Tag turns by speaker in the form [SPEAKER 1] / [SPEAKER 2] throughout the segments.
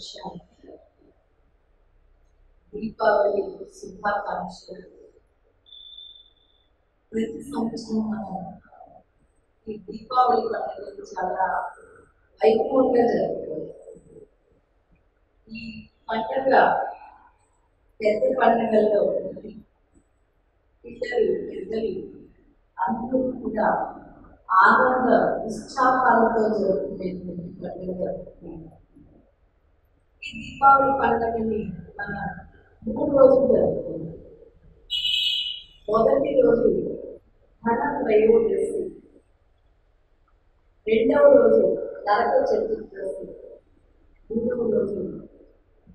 [SPEAKER 1] నిమిషాలు దీపావళి శుభాకాంక్షలు ప్రతి సంవత్సరం మనం ఈ దీపావళి పండుగ చాలా వైభవంగా జరుగుతుంది ఈ పండుగ పెద్ద పండుగల్లో ఉంటుంది పిల్లలు పెద్దలు అందరూ కూడా ఆనంద ఉత్సాహాలతో జరుగుతుంది పండుగ ఈ దీపావళి పండుగని మన మూడు రోజులు జరుపుకుంటాం. మొదటి రోజు ధన త్రయోదశి. రెండవ రోజు నరక చతుర్దశి. మూడవ రోజు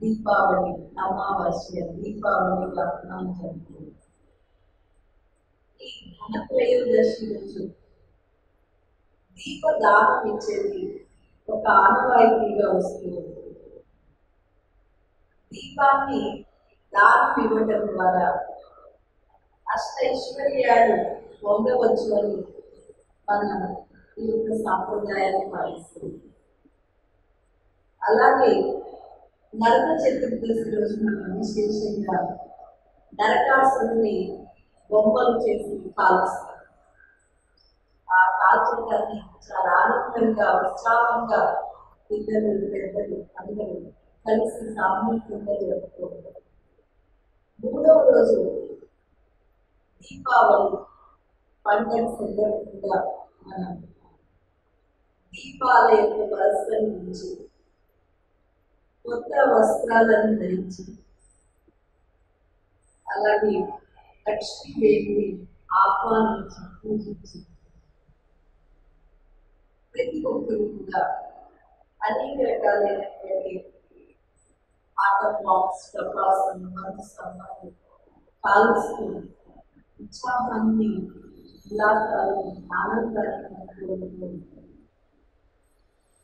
[SPEAKER 1] దీపావళి అమావాస్య దీపావళి మనం జరుగుతుంది ఈ ధన త్రయోదశి రోజు దీపదానం ఇచ్చేది ఒక ఆనవాయితీగా వస్తుంది. దీపాన్ని దానం ఇవ్వటం ద్వారా అష్టైశ్వర్యాలు పొందవచ్చు అని మనం ఈ యొక్క సాంప్రదాయాన్ని పాటిస్తుంది. అలాగే నరక చతుర్దశి రోజు మనం విశేషంగా నరకాసుని బొమ్మలు చేసి కాలుస్తాం ఆ కాల్చటాన్ని చాలా ఆనందంగా ఉత్సాహంగా పిల్లలు పెద్దలు అందరూ కలిసి సామూహికంగా జరుపుకుంటారు మూడవ రోజు దీపావళి పండుగ సందర్భంగా మనం దీపాల యొక్క పురస్కరించి కొత్త వస్త్రాలను ధరించి అలాగే లక్ష్మీదేవిని ఆహ్వానించి పూజించి ప్రతి ఒక్కరు కూడా అనేక రకాలైనటువంటి ఆట బాక్స్ ప్రకాశం మనస్సమ్మాలు కాలుస్తూ ఉత్సాహాన్ని ఉల్లాసాలను ఆనందాన్ని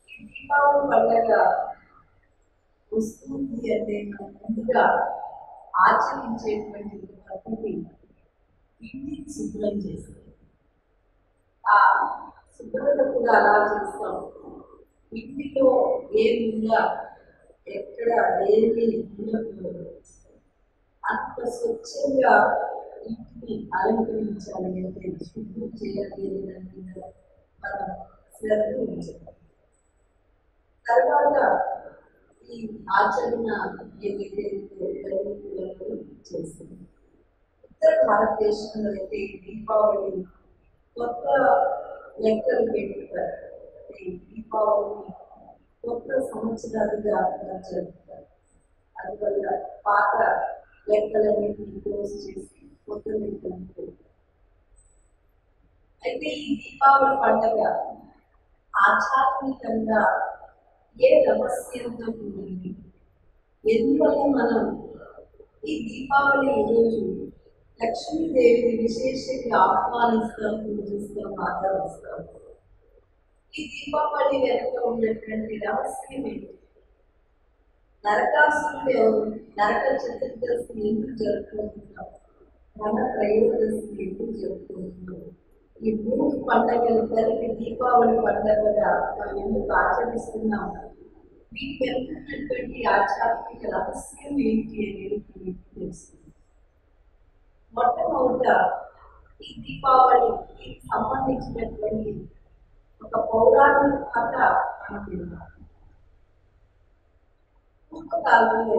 [SPEAKER 1] ఈ దీపావళి పండుగ వస్తుంది అంటే మనం ముందుగా ఆచరించేటువంటి పద్ధతి ఇంటిని శుభ్రం చేస్తుంది. ఆ శుభ్రత కూడా అలా చేస్తాం. ఇంటిలో ఏ విధంగా ఎక్కడ ఏమి ఉన్నప్పుడు అంత స్వచ్ఛంగా ఇంటిని అలంకరించాలి అంటే శుద్ధి చేయాలి అనే దాని మీద మనం శ్రద్ధ ఉంచాలి తర్వాత ఈ ఆచరణ ఏదైతే చేస్తుంది. ఉత్తర భారతదేశంలో అయితే దీపావళి కొత్త లెక్కలు పెట్టుతారు దీపావళి దీపావళిని కొత్త సంవత్సరాలుగా జరుపుతారు అందువల్ల పాత లెక్కలన్నింటినీ క్లోజ్ చేసి కొత్త లెక్కలను పెడతారు. అయితే ఈ దీపావళి పండుగ ఆధ్యాత్మికంగా ఏ రహస్యంతో ఉండింది ఎందువల్ల మనం ఈ దీపావళి ఈరోజు లక్ష్మీదేవిని విశేషంగా ఆహ్వానిస్తాం పూజిస్తాం ఆదరిస్తాం ఈ దీపావళి వెనుక ఉన్నటువంటి రహస్యం ఏంటి నరకాసురుడు ఎవరు? నరక చతుర్దశిని ఎందుకు జరుపుకుంటున్నాం? మన త్రయోదశిని ఎందుకు జరుపుకుంటున్నాం? ఈ మూడు పండుగలు కలిపి దీపావళి పండుగగా మనం ఎందుకు ఆచరిస్తున్నాం? మీకు వెళ్తున్నటువంటి ఆధ్యాత్మిక రహస్యం ఏంటి అనేది మీకు తెలుస్తుంది. మొట్టమొదట ఈ దీపావళికి సంబంధించినటువంటి ఒక పౌరాణిక కథ మనం విన్నాం పూర్వకాలంలో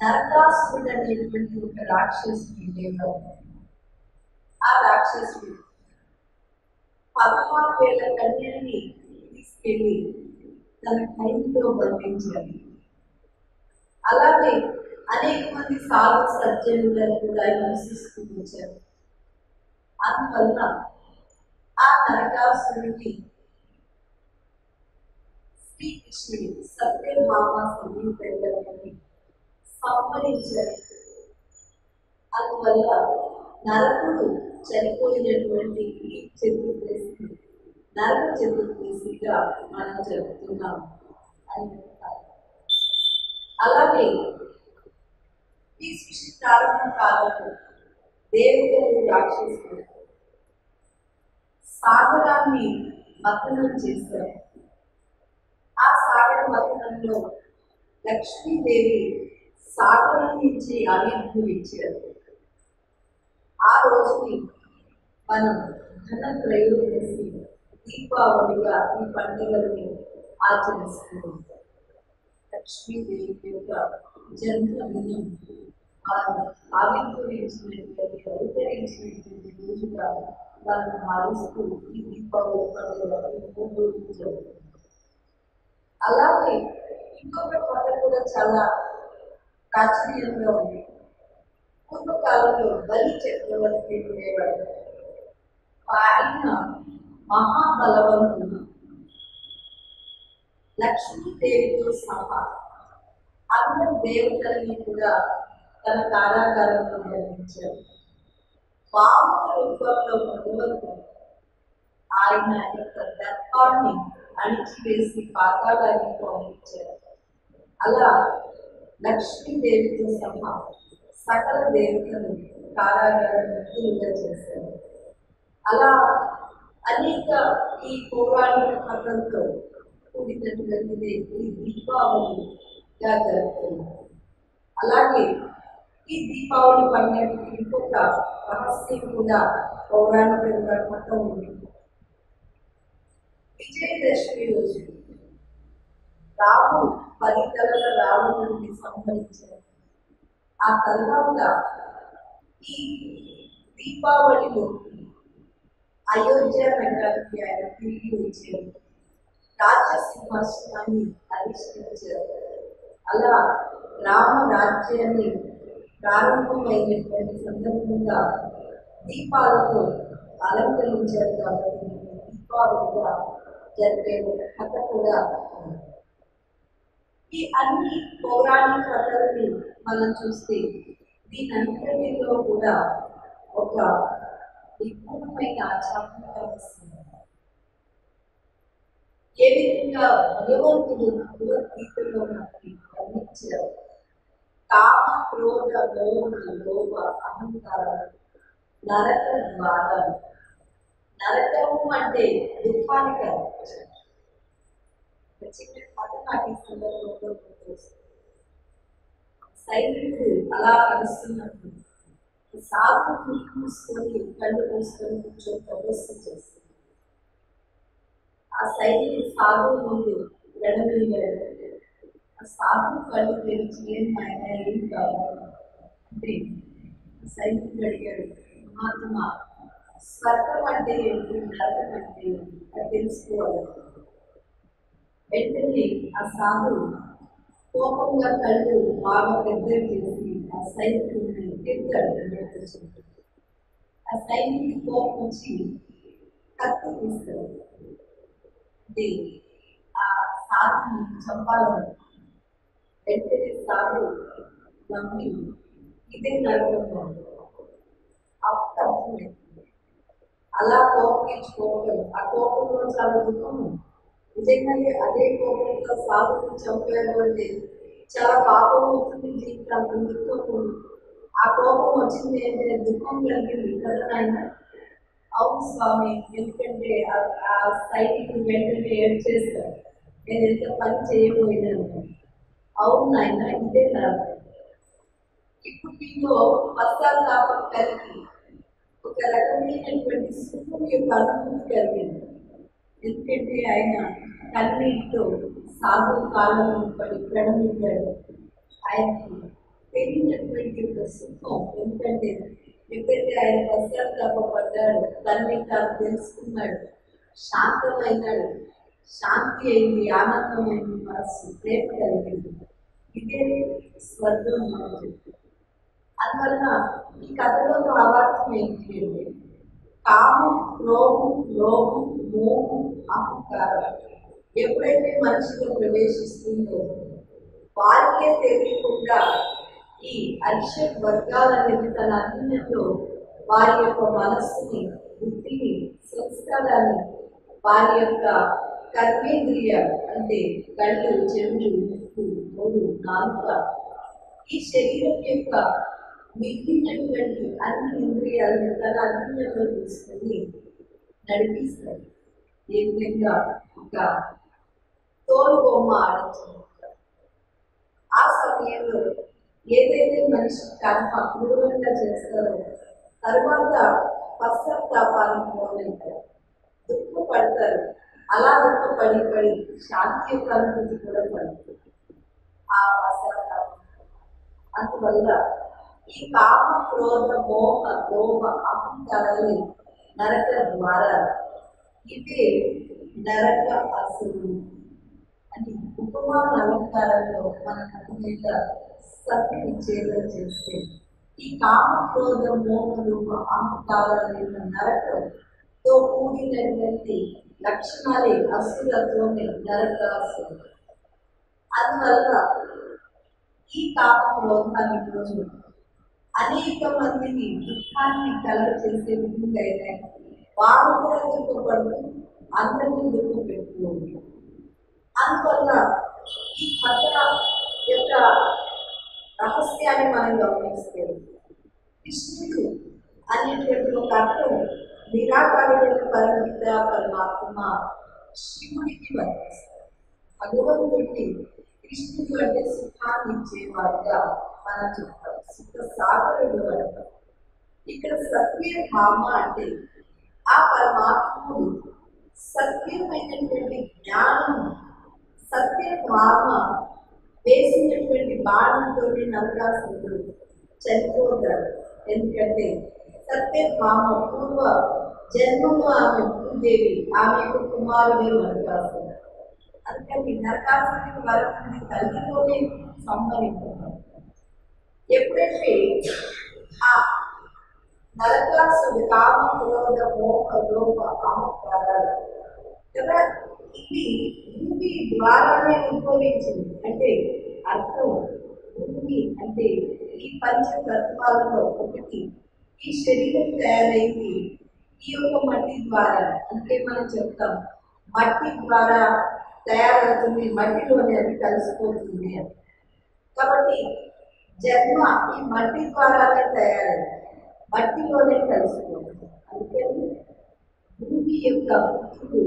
[SPEAKER 1] నరకాసురుడు అనేటువంటి ఒక రాక్షసుడు ఉండేవాడు. ఆ రాక్షసుడు పదహారు వేల కన్యల్ని తీసుకెళ్ళి తన ఖైదులో బంధించాలి అలాగే అనేక మంది సాధు సజ్జనులను కూడా హింసిస్తూ వచ్చారు అందువల్ల ఆ నరకాసురుడిని శ్రీకృష్ణుడు సత్యభామ సమీపంలోని సంహరించాడు అందువల్ల నరకుడు చనిపోయినటువంటి ఈ చతుర్దశి నరక చతుర్దశిగా మనం జరుపుతున్నాం అని అలాగే ఈ సృష్టి ప్రారంభ కాలంలో దేవతలు రాక్షసులు సాగరాన్ని మతనం చేశారు. ఆ సాగర మతనంలో లక్ష్మీదేవి సాగరం నుంచి ఆవిర్భవించారు ఆ రోజుని మనం ధన త్రయోదశి దీపావళిగా ఈ పండుగల్ని ఉంటాం లక్ష్మీదేవి యొక్క జన్మదినం వారు ఆవిర్భవించినటువంటి అవతరించినటువంటి రోజుగా దాన్ని భావిస్తూ ఈ దీపావళి పండుగ అలాగే ఇంకొక పండుగ కూడా చాలా ప్రాచుర్యంగా ఉంది. పూర్వకాలంలో బలి చక్రవర్తి ఉండేవాడు. ఆయన మహాబలవంతుడు. లక్ష్మీదేవితో సహా అందరు దేవతల్ని కూడా తన కారాగారంలో బంధించారు వామన రూపంలో భగవంతుడు ఆయన యొక్క దర్పాన్ని అణిచివేసి పాతాళాన్ని పంపించారు. అలా లక్ష్మీదేవితో సహా సకల దేవతలు కారాగారం ముక్తులుగా చేశారు. అలా అనేక ఈ పౌరాణిక కథలతో కూడినటువంటిది ఈ దీపావళిగా జరుగుతుంది. అలాగే ఈ దీపావళి పండుగకి ఇంకొక రహస్యం కూడా పౌరాణిక కథ ఉంది. విజయదశమి రోజు రాము పది తలల నుండి సంహరించారు ఆ తర్వాత ఈ దీపావళిలో అయోధ్య నగరానికి ఆయన తిరిగి వచ్చారు రాజ్య సింహాసనాన్ని అధిష్ఠించారు అలా రామ రాజ్యాన్ని ప్రారంభమైనటువంటి సందర్భంగా దీపాలతో అలంకరించారు కాబట్టి దీపావళిగా జరిపే కథ కూడా ఈ అన్ని పౌరాణిక కథల్ని మనం చూస్తే దీనంతటిలో కూడా ఒక నిపుణమైన ఆధ్యాత్మిక వస్తుంది ఏ విధంగా భగవంతుడు భగవద్గీతలో మనకి వర్ణించారు? కామ క్రోధ మోహ లోభ అహంకారం నరక ద్వారం నరకము అంటే దుఃఖానికి చిన్న కథ నాకు ఈ సందర్భంలో సైనికుడు అలా కలుస్తున్నప్పుడు సాధు మూసుకొని కళ్ళు మూసుకొని కూర్చొని తపస్సు చేస్తుంది ఆ సైనికుడు సాధు ముందు ఎడమిగాడు సాకు కళ్ళు తెరిచి ఏం ఆయన ఏం కావాలి అంటే ఆ సైనికుడు అడిగాడు మహాత్మా స్వర్గం అంటే ఏంటి నరకం అంటే అది తెలుసుకోవాలి వెంటనే ఆ సాధు కోపంగా కళ్ళు బాగా పెద్ద చేసి ఆ సైనికుడిని తిట్టాడు కూర్చుంటాడు ఆ సైనికుడి కోపం వచ్చి కత్తి తీస్తాడు అంటే ఆ సాధుని చంపాలని వెంటనే సాగు నమ్మి ఇదే నరకంలో అప్పుడు అర్థమైంది అలా కోపించుకోవడం ఆ కోపంలో చాలా దుఃఖం నిజంగానే అదే కోపంతో సాధుని చంపారు అంటే చాలా పాపం అవుతుంది జీవితానికి దుఃఖం ఆ కోపం వచ్చింది అంటే దుఃఖం కలిగింది కదా నాయన? అవును స్వామి ఎందుకంటే ఆ- ఆ వెంటనే ఏం చేస్తాడు నేను ఎంత పని చేయబోయినాను? అవును నాయన ఇదే నాకు ఇప్పుడు మీలో పశ్చాత్తాపం కలిగి ఒక రకమైనటువంటి సుఖం యొక్క అనుభూతి కలిగింది ఎందుకంటే ఆయన కన్నీటితో సాధు కాలంలో పడి ప్రణమించాడు ఆయనకి తెలియనటువంటి ఒక సుఖం ఎందుకంటే ఎప్పుడైతే ఆయన పశ్చాత్తాపడ్డాడు తల్లి తాను తెలుసుకున్నాడు శాంతమైనాడు శాంతి అయింది ఆనందమైంది మనసు ప్రేమ కలిగింది ఇదే స్వర్గం అందువలన ఈ కథలో భావార్థం ఏంటి అంటే కామం క్రోధం లోభం మోహం అహంకారం ఎప్పుడైతే మనిషిలో ప్రవేశిస్తుందో వారికే తెలియకుండా ఈ అరిషత్ వర్గాలనేది తన అధీనంలో వారి యొక్క మనస్సుని బుద్ధిని సంస్కారాన్ని వారి యొక్క కర్మేంద్రియ అంటే కళ్ళు చెవులు మూడు నాలుక. ఈ శరీరం యొక్క మిగిలినటువంటి అన్ని ఇంద్రియాలను తన అన్నిలో తీసుకొని నడిపిస్తాయి. ఏ విధంగా ఒక తోలు బొమ్మ ఆ సమయంలో ఏదైతే మనిషి కర్మ క్రూరంగా చేస్తారో తర్వాత పశ్చాత్తాపానికి మొదలవుతారు దుఃఖపడతారు. అలా దుఃఖపడి పడి శాంతి యొక్క అనుభూతి కూడా పడుతుంది ఆ అందువల్ల ఈ కామ క్రోధ మోహ లోభ అహంకారాన్ని నరక ద్వారా ఇదే నరక అసురు అని ఉపమాన అలంకారంలో మనకు మీద సత్యం చేత చేస్తే ఈ కామ క్రోధ మోహ లోభ అహంకారాలైన నరకంతో కూడినటువంటి లక్షణాలే నరక అసలు అందువల్ల ఈ కామ క్రోధాన్ని ఈరోజు అనేక మందిని దుఃఖాన్ని కలగ చేసే విధంగా అయితే వారు కూడా దుఃఖపడుతూ అందరినీ దుఃఖ పెడుతూ ఉంటారు. అందువల్ల ఈ కథ యొక్క రహస్యాన్ని మనం గమనిస్తే కృష్ణుడు అనేటువంటి ఒక అర్థం నిరాకారుడైన పరమిత పరమాత్మ శివుడికి వర్తిస్తారు భగవంతుడిని కృష్ణుడు అంటే సుఖాన్ని ఇచ్చేవారుగా మనం చెప్తాం. సుఖ సాగరుడు అంటాం. ఇక్కడ సత్య భామ అంటే ఆ పరమాత్ముడు సత్యమైనటువంటి జ్ఞానం సత్య భామ వేసినటువంటి బాణంతో నరకాసుడు చనిపోతాడు ఎందుకంటే సత్య భామ పూర్వ జన్మలో ఆమె భూదేవి ఆమె యొక్క కుమారుడే నరకాసుడు అందుకని నరకాసుడికి వరకు తల్లితోనే సంభవించారు ఎప్పుడైతే ఆ నరకాసుడు కామ క్రోధ మోహ లోప అహంకారాలు కదా ఇది భూమి ద్వారానే ఉద్భవించింది. అంటే అర్థం భూమి అంటే ఈ పంచతత్వాలలో ఒకటి. ఈ శరీరం తయారైంది ఈ యొక్క మట్టి ద్వారా. అంటే మనం చెప్తాం మట్టి ద్వారా తయారవుతుంది మట్టిలోనే అది కలిసిపోతుంది అని కాబట్టి జన్మ ఈ మట్టి ద్వారానే తయారైంది మట్టిలోనే కలిసిపోతుంది అందుకని భూమి యొక్క భక్తులు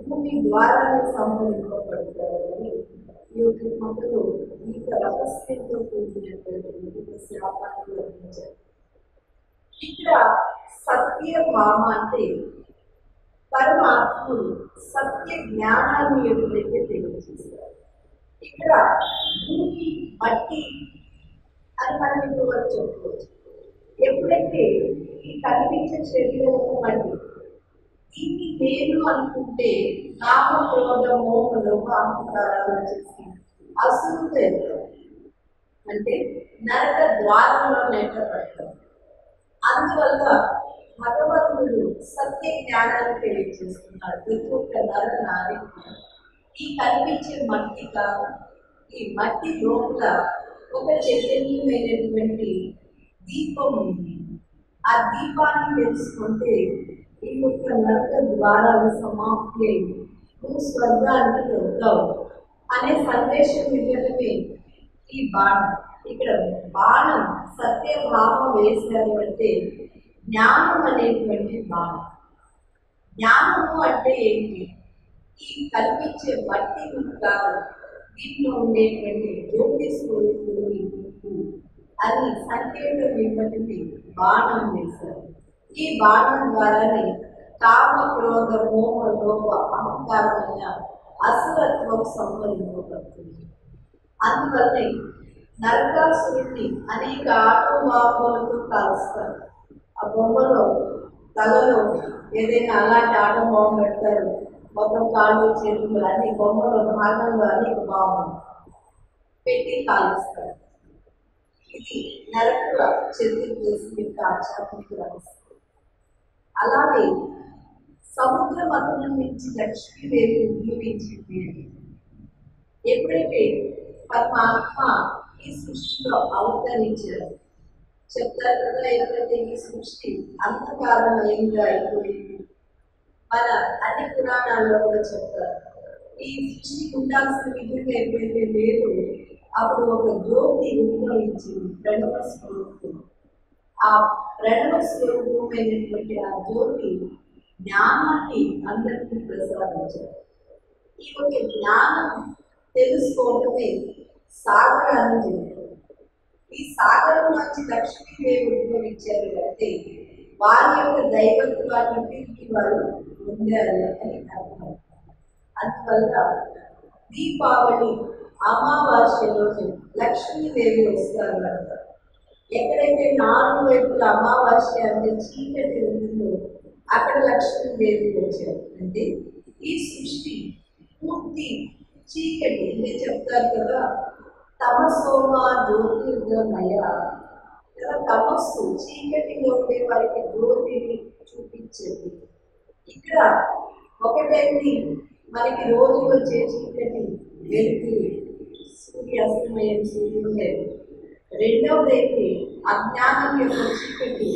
[SPEAKER 1] భూమి ద్వారానే సంబంధింపబడతారు అని ఈ యొక్క మొదలు ఈ యొక్క రహస్యంతో కూడినటువంటి ఒక శాపాన్ని వర్ణించారు ఇక్కడ సత్య భామ అంటే పరమాత్ముడు సత్య జ్ఞానాన్ని ఎప్పుడైతే తెలియజేస్తారు ఇక్కడ భూమి మట్టి అని మనం ఇప్పుడు వరకు చెప్పుకోవచ్చు. ఎప్పుడైతే ఈ కనిపించే శరీరము మట్టి దీన్ని నేను అనుకుంటే కామ క్రోధ మోహలు అహంకారాలు చేసి అసలు అంటే నరక ద్వారంలో నెట్టబడతారు అందువల్ల భగవంతుడు సత్య జ్ఞానాన్ని తెలియజేస్తున్నాడు. ప్రతి ఒక్క నర నారి ఈ కనిపించే మట్టి కాదు. ఈ మట్టి లోపల ఒక చైతన్యమైనటువంటి దీపం ఉంది. ఆ దీపాన్ని తెలుసుకుంటే ఈ యొక్క నరక ద్వారాలు సమాప్తి అయింది నువ్వు స్వర్గానికి వెళ్తావు అనే సందేశం ఇవ్వడమే ఈ బాణం. ఇక్కడ బాణం సత్యభావం వేశారు అంటే జ్ఞానం అనేటువంటి బాణం జ్ఞానము అంటే ఏంటి? ఈ కల్పించే మట్టి కాదు దీంట్లో ఉండేటువంటి జ్యోతి స్వరూపుడు అది సంకేతం బాణం వేశారు. ఈ బాణం ద్వారానే కామ క్రోధ మోహ లోప అహంకారమైన అసురత్వం సంహరింపబడుతుంది అందువల్లే నరకాసురుణ్ణి అనేక ఆటోబాబులతో కాలుస్తారు. ఆ బొమ్మలో తలలో ఏదైనా అలాంటి ఆట బాంబు పెడతారు. మొత్తం కాళ్ళు చేతులు అన్ని బొమ్మలో భాగంలో అన్ని బాగుంది పెట్టి కాలుస్తారు. ఇది నరక చతుర్దశి యొక్క ఆధ్యాత్మిక రహస్యం. అలాగే సముద్ర మధురం నుంచి లక్ష్మీదేవి ఉద్భవించింది ఎప్పుడైతే పరమాత్మ ఈ సృష్టిలో అవతరించారు చెప్తారు కదా ఈ సృష్టి అంధకారమయంగా అయిపోయింది మన అన్ని పురాణాల్లో కూడా చెప్తారు ఈ సృష్టి ఉండాల్సిన విధంగా ఎప్పుడైతే లేదు అప్పుడు ఒక జ్యోతి ఉద్భవించింది ప్రణవ స్వరూపం ఆ ప్రణవ స్వరూపమైనటువంటి ఆ జ్యోతి జ్ఞానాన్ని అందరికీ ప్రసాదించారు ఈ యొక్క జ్ఞానం తెలుసుకోవటమే సాగరాన్ని చెప్తారు ఈ సాగరం నుంచి లక్ష్మీదేవి ఉద్భవించారు అంటే వారి యొక్క దైవత్వాన్ని తిరిగి వారు పొందారు అని అర్థం. అందువల్ల దీపావళి అమావాస్య రోజు లక్ష్మీదేవి వస్తారు అంటారు ఎక్కడైతే నాలుగు వైపుల అమావాస్య అంటే చీకటి ఉందో అక్కడ లక్ష్మీదేవి వచ్చారు. అంటే ఈ సృష్టి పూర్తి చీకటి ఇదే చెప్తారు కదా. తమసోమ జ్యోతిర్గమయ. తమస్సు చీకటిలో ఉండే వారికి జ్యోతిని చూపించండి ఇక్కడ ఒకటైంది మనకి రోజు వచ్చే చీకటి వెలుగు సూర్యాస్తమయం సూర్యోదయం. రెండవదైతే అజ్ఞానం యొక్క చీకటి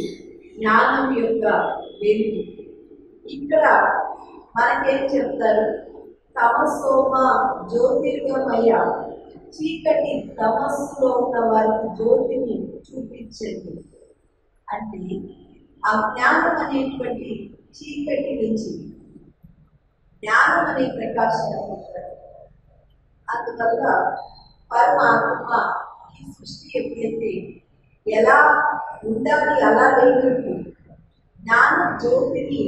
[SPEAKER 1] జ్ఞానం యొక్క వెలుగు ఇక్కడ మనకేం చెప్తారు? తమసోమ జ్యోతిర్గమయ. చీకటి తమస్సులో ఉన్న వారికి జ్యోతిని చూపించండి. అంటే ఆ జ్ఞానం అనేటువంటి చీకటి నుంచి జ్ఞానం అనే ప్రకాశం అందువల్ల పరమాత్మ ఈ సృష్టి ఎప్పుడైతే ఎలా ఉండాలి అలా లేనట్టు జ్ఞాన జ్యోతిని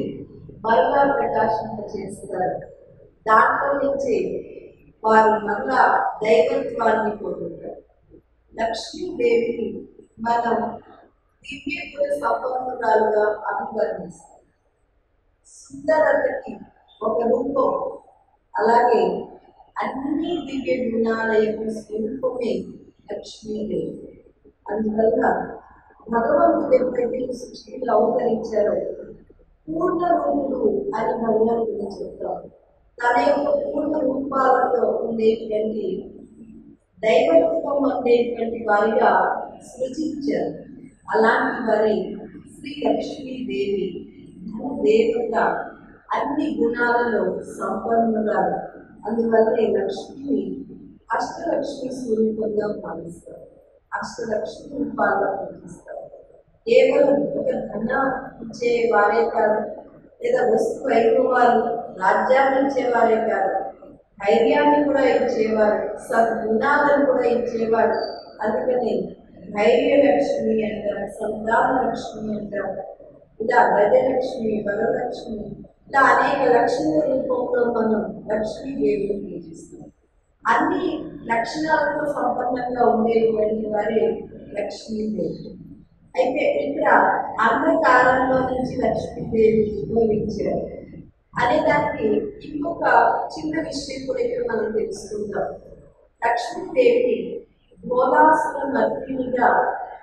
[SPEAKER 1] మరలా ప్రకాశింప చేస్తారు. దాంట్లో నుంచి వారు మళ్ళా దైవత్వాన్ని పొందుతారు లక్ష్మీదేవిని మనం దివ్య గుణ సంపన్నురాలుగా అభివర్ణిస్తాం. సుందరతకి ఒక రూపం అలాగే అన్ని దివ్య గుణాల యొక్క స్వరూపమే లక్ష్మీదేవి. అందువల్ల భగవంతుడు ఎప్పుడైతే సృష్టిలో అవతరించారో పూర్ణ రూపుడు అని మళ్ళీ చెప్తారు తన యొక్క పూర్ణ రూపాలతో ఉండేటువంటి దైవత్వం అనేటువంటి వారిగా సృజించారు. అలాంటి వారి శ్రీ లక్ష్మీదేవి దేవత అన్ని గుణాలలో సంపన్నురాలు. అందువల్ల ఈ లక్ష్మిని అష్టలక్ష్మి స్వరూపంగా భావిస్తారు. అష్టలక్ష్మి రూపాల్లో పూజిస్తారు కేవలం ఒక ధన ఇచ్చే వారే కాదు లేదా వస్తు వైభవాలు రాజ్యాన్ని ఇచ్చేవారే కాదు. ధైర్యాన్ని కూడా ఇచ్చేవారు. సద్గుణాలను కూడా ఇచ్చేవారు. అందుకని ధైర్యలక్ష్మి అంటాం సంతాన లక్ష్మి అంటాం. ఇలా గజలక్ష్మి వరలక్ష్మి ఇలా అనేక లక్షణ రూపంలో మనం లక్ష్మీదేవిని పూజిస్తాం. అన్ని లక్షణాలతో సంపన్నంగా ఉండేటువంటి వారే లక్ష్మీదేవి. అయితే ఇక్కడ అంధకారంలో నుంచి లక్ష్మీదేవి ఉద్భవించారు. అనే దానికి ఇంకొక చిన్న విషయం కూడా ఇక్కడ మనం తెలుసుకుందాం. లక్ష్మీదేవిని గోలాసుల మర్దినిగా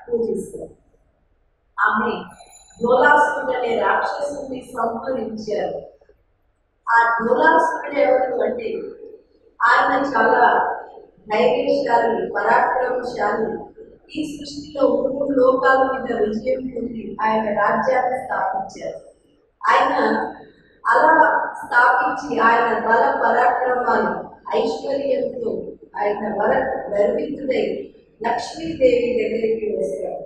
[SPEAKER 1] పూజిస్తారు. ఆమె గోలాసురుడు అనే రాక్షసుని సంహరించారు. ఆ గోలాసురుడు ఎవరు అంటే ఆయన చాలా ధైర్యశాలి పరాక్రమశాలి ఈ సృష్టిలో మూడు లోకాల మీద విజయం పొంది ఆయన రాజ్యాన్ని స్థాపించారు. ఆయన అలా స్థాపించి ఆయన బల పరాక్రమాలు ఐశ్వర్యంతో ఆయన వర గర్వితుడై లక్ష్మీదేవి దగ్గరికి వస్తాడు.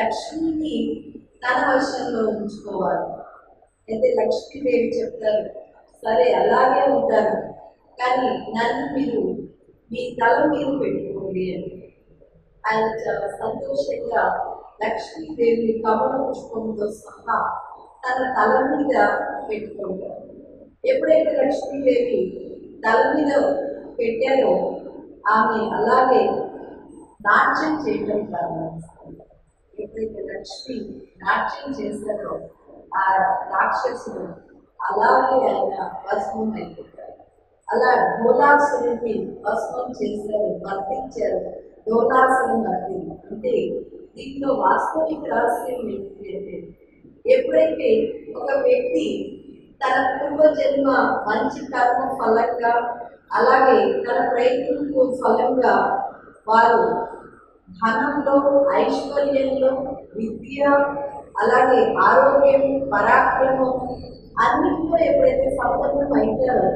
[SPEAKER 1] లక్ష్మిని తన వశంలో ఉంచుకోవాలి. అయితే లక్ష్మీదేవి చెప్తారు సరే అలాగే ఉంటాను. కానీ నన్ను మీరు మీ తల మీద పెట్టుకోండి అని. ఆయన చాలా సంతోషంగా లక్ష్మీదేవి కమల పుష్పంతో సహా తన తల మీద పెట్టుకుంటారు ఎప్పుడైతే లక్ష్మీదేవి తల మీద పెట్టారో ఆమె అలాగే నాట్యం చేయడం ప్రారంభిస్తుంది ఎప్పుడైతే లక్ష్మి నాట్యం చేశారో ఆ రాక్షసుడు అలాగే ఆయన భస్మం అయిపోతారు అలా డోలాసురుడిని భస్మం చేశారు వర్తించారు. డోలాసురు మర్తింది అంటే దీంట్లో వాస్తవిక రహస్యం ఏంటంటే ఎప్పుడైతే ఒక వ్యక్తి తన పూర్వజన్మ మంచి కర్మ ఫలంగా అలాగే తన ప్రయత్నంకు ఫలంగా వారు ధనంలో ఐశ్వర్యంలో విద్య అలాగే ఆరోగ్యం పరాక్రమం అన్నింటిలో ఎప్పుడైతే సంపన్నం అవుతారో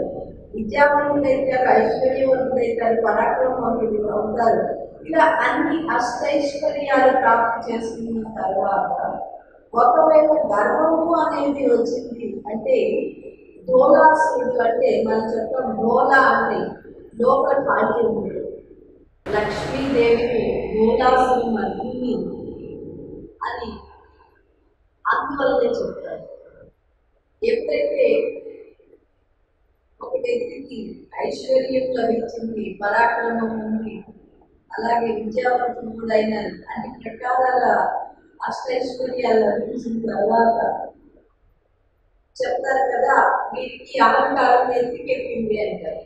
[SPEAKER 1] విద్యావంతులు అవుతారు ఐశ్వర్యవంతులు అవుతారు పరాక్రమవంతులు అవుతారు ఇలా అన్ని అష్టైశ్వర్యాలు ప్రాప్తి చేసుకున్న తర్వాత ఒకవేళ గర్వము అనేది వచ్చింది అంటే డోలాసుడు అంటే మనం చెప్తాం డోలా అంటే లోపల ఖాళీ ఉంది. లక్ష్మీదేవిని మూలాసుని మధ్యని అని అందువల్లనే చెప్తారు. ఎప్పుడైతే ఒక వ్యక్తికి ఐశ్వర్యం లభించింది పరాక్రమం ఉంది అలాగే విద్యావంతుడు కూడా అయినారు. అన్ని ప్రకారాల అష్టైశ్వర్యాలు లభించిన తర్వాత. చెప్తారు కదా వీరికి అహంకారం ఎత్తికెక్కింది అంటారు.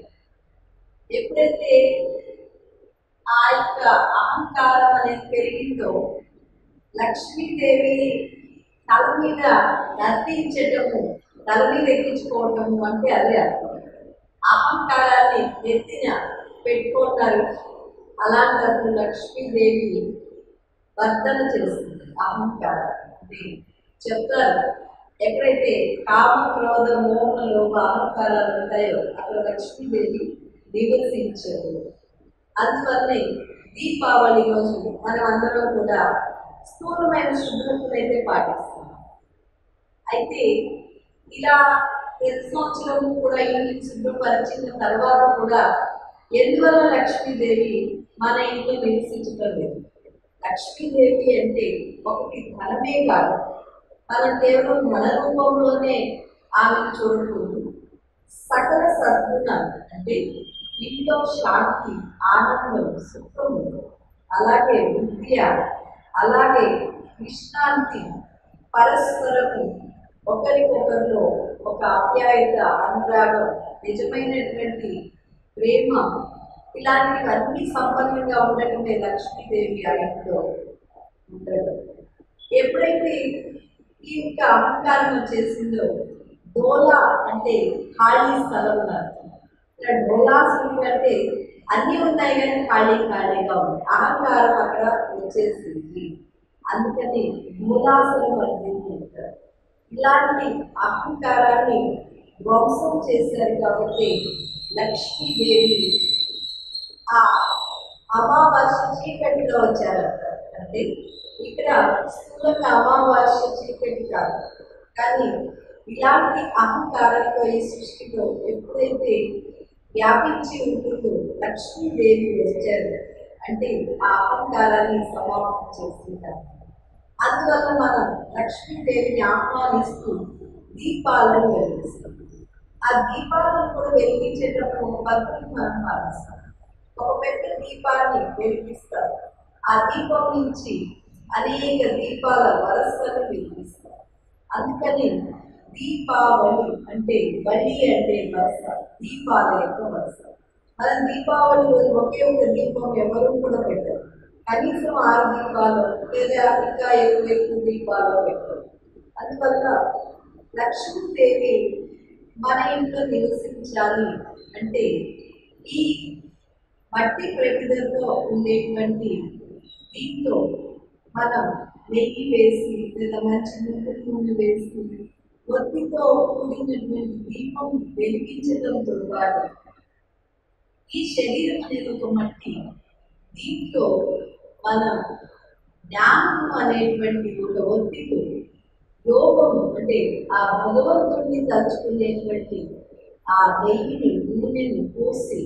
[SPEAKER 1] ఎప్పుడైతే ఆ యొక్క అహంకారం అనేది పెరిగిందో లక్ష్మీదేవి తల మీద నర్తించటము తల మీద ఎక్కించుకోవటము అంటే అదే అర్థం. అహంకారాన్ని నెత్తిన పెట్టుకుంటారు అలాంటప్పుడు లక్ష్మీదేవి వర్తన చేస్తుంది అహంకారం. చెప్తారు ఎక్కడైతే కామ క్రోధ మోహ లోభ అహంకారాలు ఉంటాయో అక్కడ లక్ష్మీదేవి నివసించదు. అందువల్లనే దీపావళి రోజు మనం అందరం కూడా స్థూలమైన శుభ్రతనైతే పాటిస్తాం. అయితే ఇలా ప్రతి సంవత్సరం కూడా ఇంటిని శుభ్రపరిచిన తర్వాత కూడా ఎందువల్ల లక్ష్మీదేవి మన ఇంట్లో నివసించడం లేదు? లక్ష్మీదేవి అంటే ఒకటి ధనమే కాదు. మనం కేవలం ధన రూపంలోనే ఆమెను చూడకూడదు. సకల సద్గుణాలు అంటే ఇంట్లో శాంతి ఆనందం సుఖం అలాగే విద్య అలాగే విశ్రాంతి పరస్పరము ఒకరికొకరిలో ఒక ఆప్యాయత అనురాగం నిజమైనటువంటి ప్రేమ ఇలాంటివన్నీ సంపన్నంగా ఉండటమే లక్ష్మీదేవి ఆ ఇంట్లో ఉండడం. ఎప్పుడైతే ఈ యొక్క అహంకారం వచ్చేసిందో డోలా అంటే ఖాళీ స్థలం అన్నారు. ఇక్కడ డోలాసులు అంటే అన్నీ ఉన్నాయి కానీ ఖాళీ ఖాళీగా ఉంది. అహంకారం అక్కడ వచ్చేసింది. అందుకని మూలాసులు ఉంటారు ఇలాంటి అహంకారాన్ని ధ్వంసం చేశారు కాబట్టి లక్ష్మీదేవి. ఆ అమావాస్య చీకటిలో వచ్చారు అంటే ఇక్కడ స్థూలంగా అమావాస్య చీకటి కాదు కానీ ఇలాంటి అహంకారంతో ఈ సృష్టిలో ఎప్పుడైతే వ్యాపించి ఉంటుందో లక్ష్మీదేవి వచ్చారు. అంటే ఆ అహంకారాన్ని సమాప్తం చేస్తుంటారు అందువల్ల మనం లక్ష్మీదేవిని ఆహ్వానిస్తూ దీపాలను వెలిగిస్తాం. ఆ దీపాలను కూడా వెలిగించేటప్పుడు భక్తులు మనం పాటిస్తాం. ఒక పెద్ద దీపాన్ని వెలిగిస్తారు ఆ దీపం నుంచి అనేక దీపాల వరసలు వెలిగిస్తాం. అందుకని దీపావళి అంటే బలి అంటే వరస దీపాల యొక్క వరస. మనం దీపావళి రోజు ఒకే ఒక దీపం ఎవరు కూడా పెట్టరు. కనీసం ఆరు దీపాలు లేదా ఇంకా ఎక్కువ ఎక్కువ దీపాలు పెట్టరు. అందువల్ల లక్ష్మీదేవి మన ఇంట్లో నివసించాలి అంటే ఈ మట్టి ప్రమిదతో ఉండేటువంటి దీంట్లో మనం నెయ్యి వేసి లేదా మంచి నూనె నూనె వేసి ఒత్తితో కూడినటువంటి దీపం వెలిగించడంతో పాటు ఈ శరీరం అనేది ఒక మట్టి. దీంట్లో మనం జ్ఞానం అనేటువంటి ఒక ఒత్తితో యోగము అంటే ఆ భగవంతుడిని తలుచుకునేటువంటి ఆ నెయ్యిని నూనెని పోసి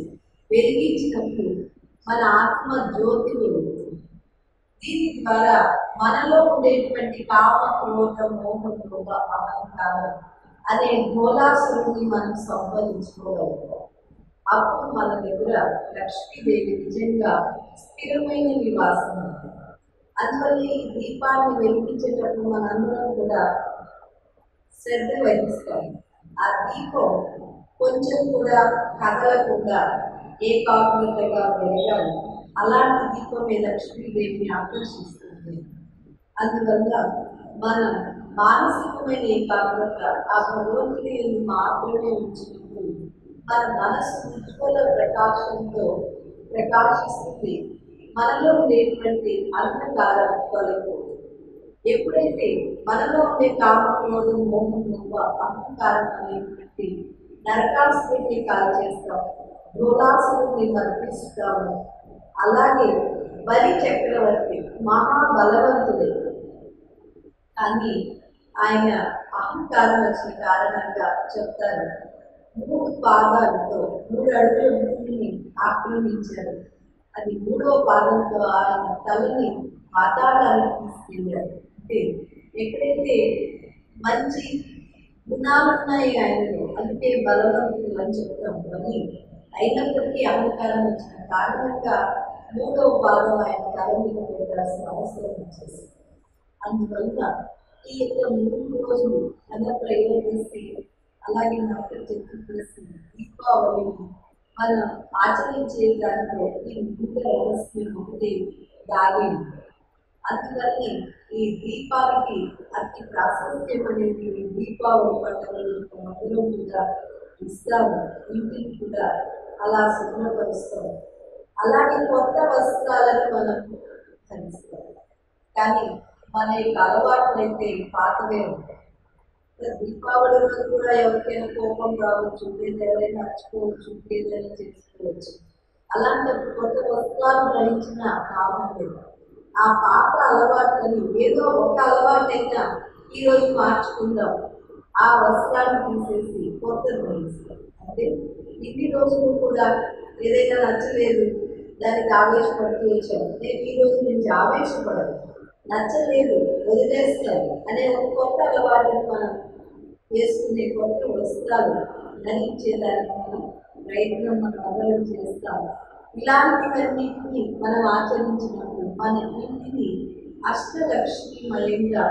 [SPEAKER 1] వెలిగించినప్పుడు మన ఆత్మ జ్యోతి వెలుగుతుంది దీని ద్వారా మనలో ఉండేటువంటి కామ క్రోధ మోహం లోప అహంకారం అనే మూలాసురుని మనం సంపాదించుకోగలుగుతాం. అప్పుడు మన దగ్గర లక్ష్మీదేవి నిజంగా స్థిరమైన నివాసం ఉంది అందువల్ల ఈ దీపాన్ని వెలిగించేటప్పుడు మనందరం కూడా శ్రద్ధ వహిస్తాం. ఆ దీపం కొంచెం కూడా కదలకుండా ఏకాగ్రతగా వెలగాలి అలాంటి దీపమే లక్ష్మీదేవిని ఆకర్షిస్తుంది. అందువల్ల మనం మానసికమైన ఏకాగ్రత ఆ భగవంతుడిని మాత్రమే ఉంచుకుంటూ మన మనసు ఉజ్వల ప్రకాశంతో ప్రకాశిస్తుంది. మనలో ఉండేటువంటి అంధకారం తొలగిపోతుంది ఎప్పుడైతే మనలో ఉండే కామక్రోధం మోహము అంధకారం అనేటువంటి నరకాసుని కాల్ చేస్తాం ధూలాసుని మర్పిస్తాము అలాగే బలి చక్రవర్తి మహాబలవంతుడే. కానీ ఆయన అహంకారం వచ్చిన కారణంగా చెప్తారు మూడు పాదాలతో మూడు అడుగుల భూమిని ఆక్రమించారు. అది మూడో పాదంతో ఆయన తలని పాతాళానికి తీసుకెళ్ళారు అంటే ఎక్కడైతే మంచి గుణాలు ఉన్నాయి ఆయనలో అందుకే బలవంతులు అని చెప్తాం. కానీ అయినప్పటికీ అహంకారం వచ్చిన కారణంగా మూడవ భాగం ఆయన తల మీద పెట్టాల్సిన అవసరం వచ్చేసి అందువల్ల ఈ యొక్క మూడు రోజులు అన్న ప్రయోగిస్తే అలాగే నాకు చతుర్దశి దీపావళిని మనం ఆచరించే దాంట్లో ఈ మూడు రహస్యం ఒకటి దాగి అందువల్లే ఈ దీపావళికి అతి ప్రాశస్త్యం అనేది దీపావళి పండుగల మధ్యలో కూడా ఇస్తాము. ఇంటిని కూడా అలా శుభ్రపరుస్తాం అలాగే కొత్త వస్త్రాలను మనం ధరిస్తాం కానీ మన యొక్క అలవాట్లు అయితే పాతవే ఉంటాయి. దీపావళి రోజు కూడా ఎవరికైనా కోపం రావచ్చు లేదా ఎవరైనా నచ్చుకోవచ్చు ఏదైనా చేసుకోవచ్చు. అలాంటప్పుడు కొత్త వస్త్రాలు గ్రహించిన లాభం లేదు. ఆ పాత అలవాట్లని ఏదో ఒక అలవాటైనా ఈరోజు మార్చుకుందాం. ఆ వస్త్రాన్ని తీసేసి కొత్తది గ్రహిస్తాం అంటే ఇన్ని రోజులు కూడా ఏదైనా నచ్చలేదు దానికి ఆవేశపడుతూ వచ్చాను. నేను ఈ రోజు నుంచి ఆవేశపడను. నచ్చలేదు వదిలేస్తాను అనే ఒక కొత్త అలవాటుని మనం వేసుకునే కొత్త వస్త్రాలు ధరించేదానికి మనం ప్రయత్నం మనం అందరం చేస్తాం ఇలాంటివన్నిటిని మనం ఆచరించినప్పుడు మన ఇంటిని అష్టలక్ష్మీమయంగా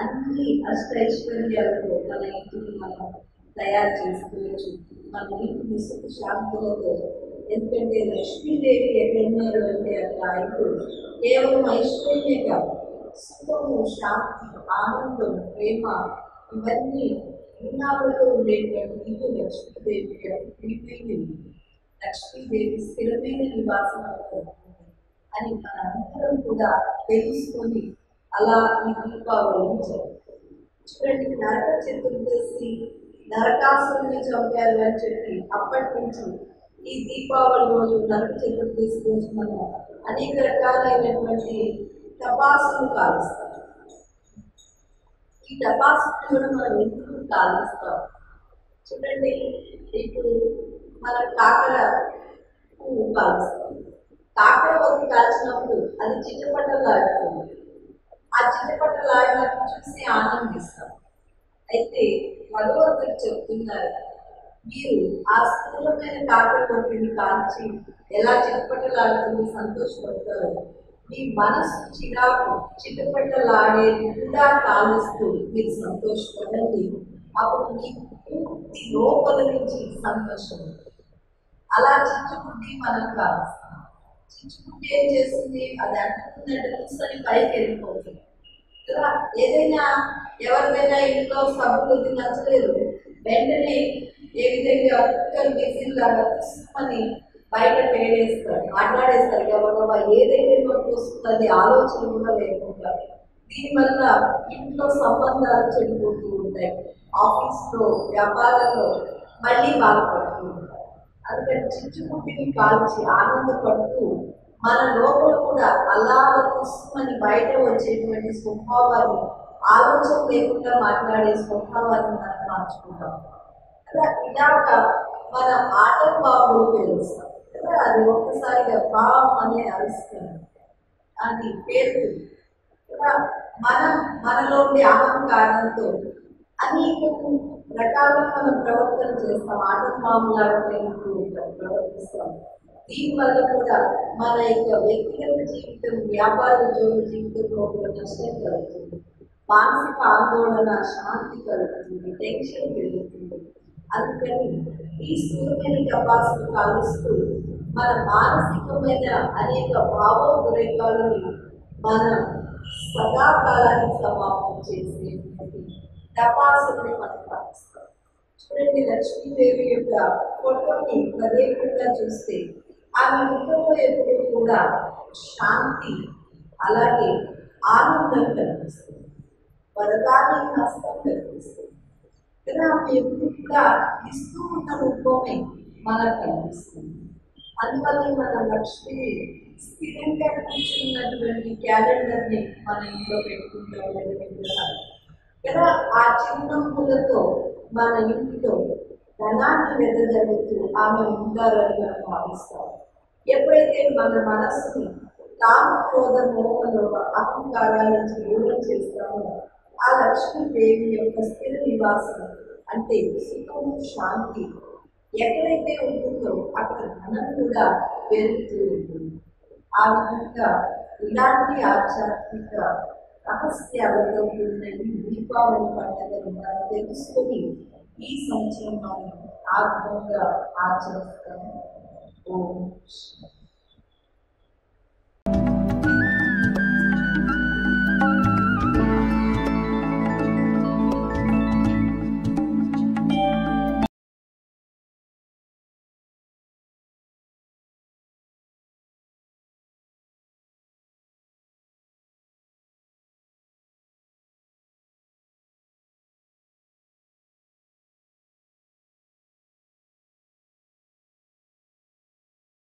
[SPEAKER 1] అన్ని అష్ట ఐశ్వర్యాలతో మన ఇంటిని మనం తయారు చేసుకోవచ్చు. మన ఇంటిని సుఖ శాంతులతో ఎందుకంటే లక్ష్మీదేవి ఎక్కడున్నారు అంటే అక్కడ ఇప్పుడు కేవలం ఐశ్వర్యమే కాదు సుఖము శాంతి ఆనందం ప్రేమ ఇవన్నీ ఉన్నాళ్ళలో ఉండేటువంటి ఇల్లు లక్ష్మీదేవి ప్రియమైనది లక్ష్మీదేవి స్థిరమైన నివాసం అని మనందరం కూడా తెలుసుకొని అలా ఈ దీపావళిని జరుపుతాం చూడండి నరక చతుర్దశి నరకాసుని చంపారు అని చెప్పి అప్పటి నుంచి ఈ దీపావళి రోజు నరక చతుర్దశి రోజు మనం అనేక రకాలైనటువంటి తపాసులు కాలుస్తాం. ఈ టపాసులు కూడా మనం ఎందుకు కాలుస్తాం? చూడండి ఇప్పుడు మన కాకర పువ్వు కాలుస్తాం. కాకర ఒత్తి కాల్చినప్పుడు అది చిట్టపట్టలాడుతుంది ఆ చిట్టపట్టలాడినప్పుడు చూసి ఆనందిస్తాం. అయితే భగవంతుడు చెప్తున్నారు మీరు ఆ స్థూలమైన కాకర కొట్టిని కాల్చి ఎలా చిట్టపట్టలాడుతుంది సంతోషపడతారు. మీ మనసు చిరాకు చిట్టపట్టలాడేది కూడా కాలుస్తూ మీరు సంతోషపడండి. అప్పుడు మీకు పూర్తి లోపల నుంచి సంతోషం అలా చిచ్చుకుంటే మనం కాలుస్తాం. చిచ్చుకుంటే ఏం చేస్తుంది? అది అంటుకున్నట్టు చూసుకొని పైకి వెళ్ళిపోతుంది. ఏదైనా ఎవరిదైనా ఇంట్లో సభ్యులకి నచ్చలేదు. వెంటనే ఏ విధంగా కుక్కలు విజిల్లాగా తీసుకొని బయట పేరేస్తారు మాట్లాడేస్తారు గబగబా ఏదైతే మనకు వస్తుంది అది ఆలోచన కూడా లేకుండా. దీనివల్ల ఇంట్లో సంబంధాలు చెడిపోతూ ఉంటాయి. ఆఫీస్లో వ్యాపారంలో మళ్ళీ బాధపడుతూ ఉంటారు. అందుకని చిచ్చుకుట్టిని కాల్చి ఆనందపడుతూ మన లోపల కూడా అలా వస్తుందని బయట వచ్చేటువంటి స్వభావాన్ని ఆలోచన లేకుండా మాట్లాడే స్వభావాన్ని మనం మార్చుకుంటాం. కదా ఇలాగా మన ఆటం బాబులు పిలుస్తాం అది ఒక్కసారిగా భావం అనే అరుస్తుంది అది పేరు మనం మనలో ఉండే అహంకారంతో అనేక రకాలుగా మనం ప్రవర్తన చేస్తాం. ఆటం ప్రవర్తిస్తాం దీనివల్ల కూడా మన యొక్క వ్యక్తిగత జీవితం వ్యాపార ఉద్యోగ జీవితంలో కూడా నష్టం కలుగుతుంది మానసిక ఆందోళన శాంతి కలుగుతుంది టెన్షన్ పెరుగుతుంది. అందుకని ఈ స్థూలమైన కెపాసిటీ కాలుస్తూ మన మానసికమైన అనేక భావోద్రేకాలను మనం సదాకాలానికి సమాప్తం చేసే తపాసుని మనం పాటిస్తాం చూడండి లక్ష్మీదేవి యొక్క ఫోటోని ప్రత్యేకంగా చూస్తే ఆమె ముఖంలో ఎప్పుడు కూడా శాంతి అలాగే ఆనందం కనిపిస్తుంది. వరదాన్ని హస్తం కనిపిస్తుంది. కదా ఆమె ఎప్పుడు కూడా ఇస్తూ ఉన్న రూపమే మనకు కనిపిస్తుంది. అందువల్ల మన లక్ష్మి స్థిరంగా కూర్చున్నటువంటి క్యాలెండర్ని మన ఇంట్లో పెట్టుకుంటాం కదా. ఆ చిరునవ్వులతో మన ఇంటిలో ధనాన్ని వెదజల్లుతూ ఆమె ఉంటారు మనం భావిస్తాం. ఎప్పుడైతే మన మనస్సుని కామ క్రోధ మోహలో అహంకారాల నుంచి దూరం చేస్తామో ఆ లక్ష్మీదేవి యొక్క స్థిర నివాసం అంటే సుఖము శాంతి ఎక్కడైతే ఉంటుందో అక్కడ ధనం కూడా పెరుగుతూ ఉంటుంది ఆ విధంగా ఇలాంటి ఆధ్యాత్మిక రహస్యాలతో కూడిన ఈ దీపావళి పండుగను మనం తెలుసుకొని ఈ సంవత్సరం మనం ఆత్మంగా ఆచరిస్తాము. ఓం